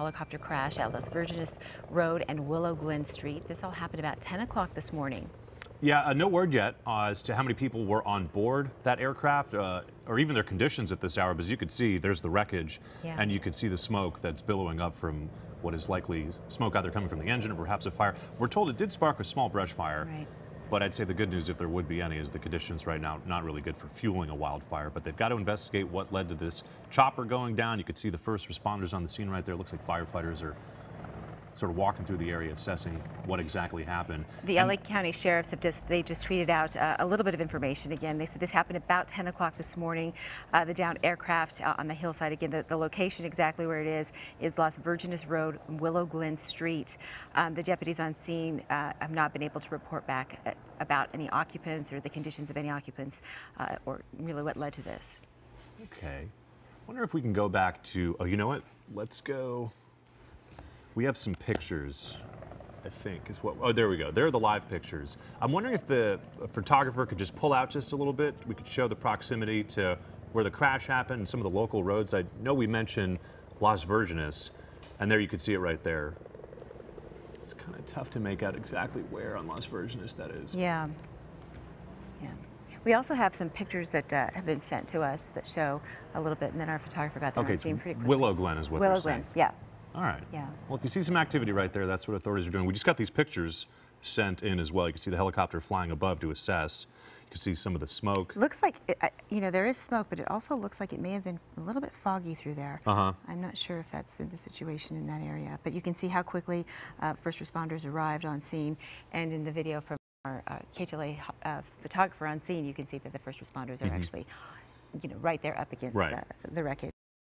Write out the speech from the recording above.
helicopter crash at Las Virgenes Road and Willow Glen Street. This all happened about 10 o'clock this morning. Yeah, uh, no word yet uh, as to how many people were on board that aircraft uh, or even their conditions at this hour. But as you could see, there's the wreckage, Yeah. and you could see the smoke that's billowing up from what is likely smoke either coming from the engine or perhaps a fire. We're told it did spark a small brush fire. Right. But I'd say the good news, if there would be any, is the conditions right now not really good for fueling a wildfire. But they've got to investigate what led to this chopper going down. You could see the first responders on the scene right there. Looks like firefighters are sort of walking through the area, assessing what exactly happened. The And- LA County Sheriffs have just they just tweeted out uh, a little bit of information again. They said this happened about 10 o'clock this morning. Uh, the downed aircraft uh, on the hillside again. The, the location exactly where it is is Las Virgenes Road, Willow Glen Street. Um, the deputies on scene uh, have not been able to report back uh, about any occupants or the conditions of any occupants uh, or really what led to this. Okay. Wonder if we can go back to. Oh, you know what? Let's go. We have some pictures. I think is what. Oh, there we go. There are the live pictures. I'm wondering if the photographer could just pull out just a little bit. We could show the proximity to where the crash happened and some of the local roads. I know we mentioned Las Virgenes, and there you could see it right there. It's kind of tough to make out exactly where on Las Virgenes that is. Yeah. Yeah. We also have some pictures that uh, have been sent to us that show a little bit, and then our photographer got them Okay, on scene pretty quickly. Willow Glen is what Willow they're saying. Glen, yeah. All right. Yeah. Well, if you see some activity right there, that's what authorities are doing. We just got these pictures sent in as well. You can see the helicopter flying above to assess. You can see some of the smoke. Looks like, it, you know, there is smoke, but it also looks like it may have been a little bit foggy through there. Uh-huh. I'm not sure if that's been the situation in that area, but you can see how quickly uh, first responders arrived on scene. And in the video from our uh, KTLA uh, photographer on scene, you can see that the first responders are actually, you know, right there up against Right. uh, the wreckage.